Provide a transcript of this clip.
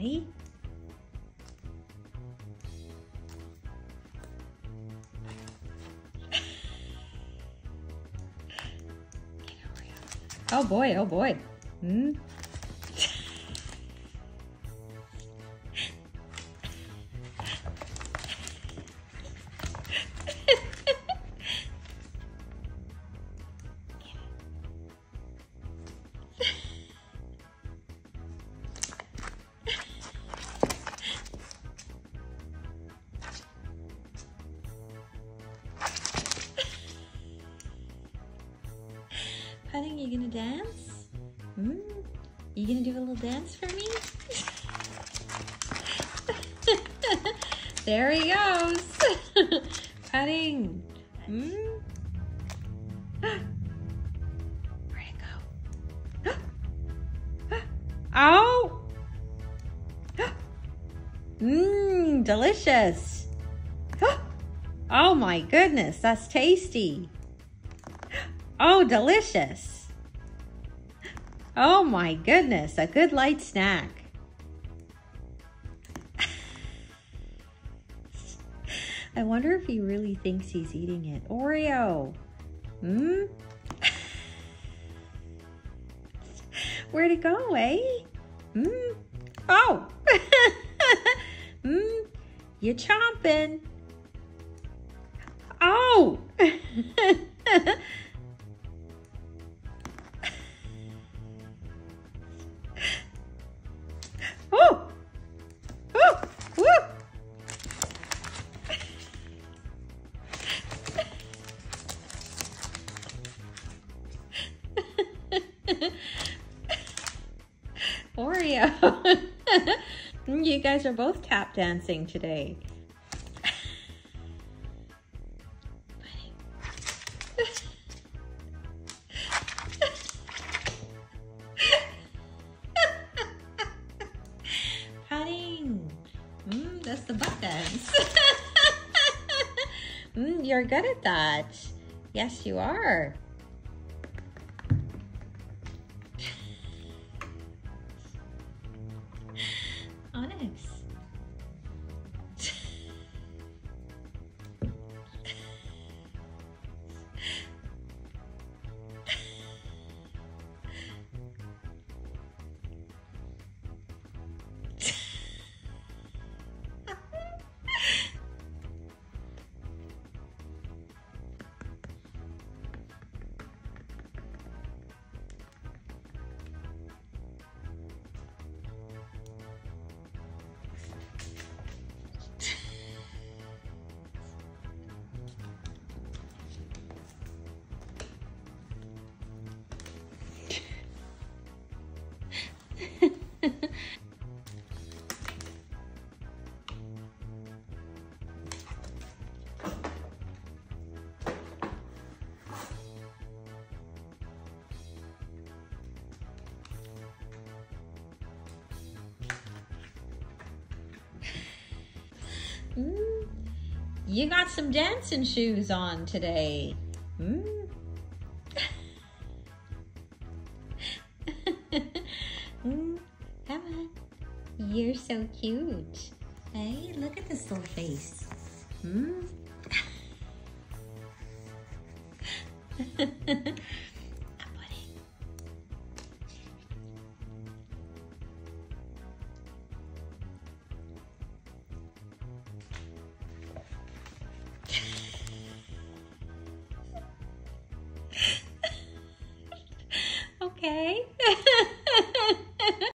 Ready? Oh boy, oh boy. Hmm. You gonna dance? Hmm? You gonna do a little dance for me? there he goes. Pudding. Hmm? Where'd it go? oh! Mmm, delicious. Oh my goodness, that's tasty. Oh, delicious. Oh my goodness, a good light snack. I wonder if he really thinks he's eating it. Oreo. Hmm? Where'd it go, eh? Hmm? Oh! Hmm? You chomping. Oh! Oh! You guys are both tap dancing today. Mm, that's the butt dance. mm, you're good at that. Yes, you are. Onyx. Mm, you got some dancing shoes on today. Mm. mm, come on. You're so cute. Hey, look at this little face. Mm. okay.